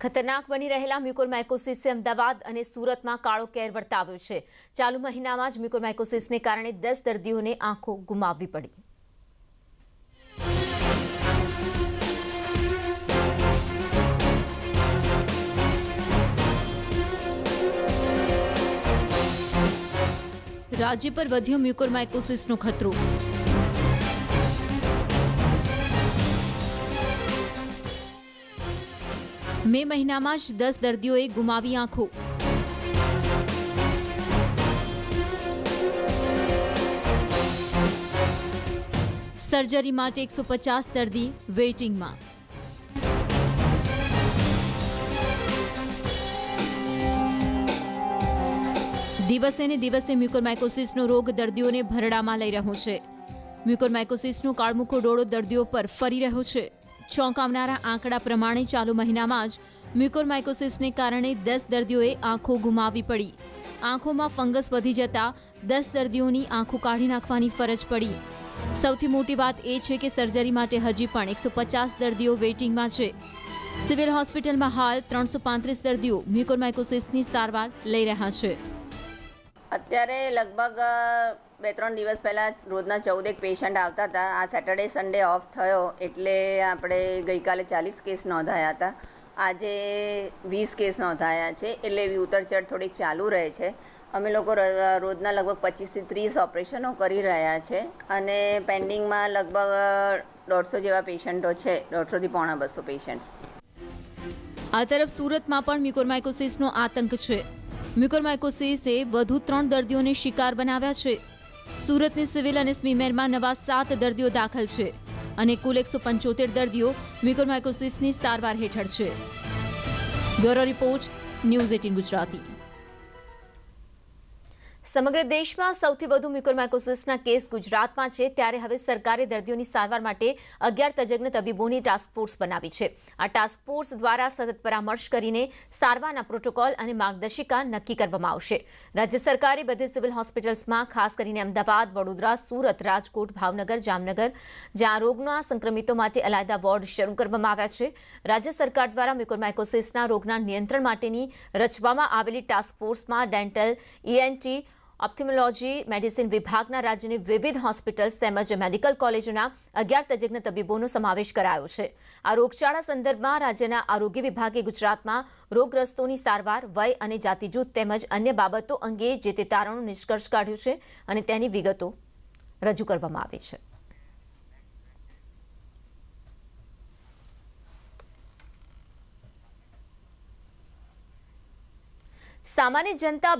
ખતરનાક બની રહેલા મ્યુકોરમાઇકોસિસે અમદાવાદ અને સુરતમાં કાળો કેર વર્તાવ્યો છે. ચાલુ મહિનામાં જ મ્યુકોરમાઇકોસિસને કારણે દસ દર્દીઓને આંખો ગુમાવવી પડી. રાજ્ય પર વધ્યો મ્યુકોરમાઇકોસિસનો ખતરો. મે મહિનામાં જ દસ દર્દીઓએ ગુમાવી આંખો. સર્જરી માટે એકસો પચાસ દર્દી વેઇટિંગમાં. દિવસે ને દિવસે મ્યુકોરમાઇકોસિસનો રોગ દર્દીઓને ભરડામાં લઈ રહ્યો છે. મ્યુકોરમાઇકોસિસનો કાળમુખો ડોળો દર્દીઓ પર ફરી રહ્યો છે. ચોંકાવનારા આંકડા પ્રમાણે ચાલુ મહિનામાં જ મ્યુકોરમાઇકોસિસને કારણે દસ દર્દીઓએ આંખો ગુમાવવી પડી. આંખોમાં ફંગસ વધી જતા દસ દર્દીઓની આંખો કાઢી નાખવાની ફરજ પડી. સૌથી મોટી વાત એ છે કે સર્જરી માટે હજી પણ એકસો પચાસ દર્દીઓ વેઇટિંગમાં છે. સિવિલ હોસ્પિટલમાં હાલ ત્રણસો પાંત્રીસ દર્દીઓ મ્યુકોરમાઇકોસિસની સારવાર લઈ રહ્યા છે. અત્યારે લગભગ બે ત્રણ દિવસ પહેલાં રોજના ચૌદેક પેશન્ટ આવતા હતા. આ સેટરડે સન્ડે ઓફ થયો એટલે આપણે ગઈકાલે ચાલીસ કેસ નોંધાયા હતા. આજે વીસ કેસ નોંધાયા છે એટલે એવી ઉતરચડ થોડીક ચાલુ રહે છે. અમે લોકો રોજના લગભગ પચીસથી ત્રીસ ઓપરેશનો કરી રહ્યા છે અને પેન્ડિંગમાં લગભગ દોઢસો જેવા પેશન્ટો છે. દોઢસોથી પોણા બસો પેશન્ટ્સ આ તરફ સુરતમાં પણ મ્યુકોરમાઇકોસિસનો આતંક છે. મ્યુકોરમાઇકોસિસે વધુ ત્રણ દર્દીઓને શિકાર બનાવ્યા છે. સુરતની સિવિલ અને સ્મીમેરમાં નવા સાત દર્દીઓ દાખલ છે અને કુલ એકસો પંચોતેર દર્દીઓ મ્યુકોમાઇકોસિસની સારવાર હેઠળ છે. Bureau report, news eighteen Gujarati. સમગ્ર દેશમાં સૌથી વધુ મ્યુકોરમાઇકોસિસના કેસ ગુજરાતમાં છે, ત્યારે હવે સરકારે દર્દીઓની સારવાર માટે અગિયાર તજજ્ઞ તબીબોની ટાસ્ક ફોર્સ બનાવી છે. આ ટાસ્ક ફોર્સ દ્વારા સતત પરામર્શ કરીને સારવારના પ્રોટોકોલ અને માર્ગદર્શિકા નક્કી કરવામાં આવશે. રાજ્ય સરકારે બધી સિવિલ હોસ્પિટલ્સમાં, ખાસ કરીને અમદાવાદ, વડોદરા, સુરત, રાજકોટ, ભાવનગર, જામનગર, જ્યાં રોગના સંક્રમિતો માટે અલાયદા વોર્ડ શરૂ કરવામાં આવ્યા છે. રાજ્ય સરકાર દ્વારા મ્યુકોરમાઇકોસિસના રોગના નિયંત્રણ માટેની રચવામાં આવેલી task dental ENT ophthalmology medicine વિભાગના રાજ્યની વિવિધ હોસ્પિટલ્સ તેમજ મેડિકલ કોલેજોના અગિયાર તજજ્ઞ તબીબોનો સમાવેશ કરાયો છે. આ રોગચાળા સંદર્ભમાં રાજ્યના આરોગ્ય વિભાગે ગુજરાતમાં રોગગ્રસ્તોની સારવાર, વય અને જાતિ જૂથ તેમજ અન્ય બાબતો અંગે જે તે તારણો નિષ્કર્ષ કાઢ્યો છે અને તેની વિગતો રજૂ કરવામાં આવી છે. સામાન્ય જનતા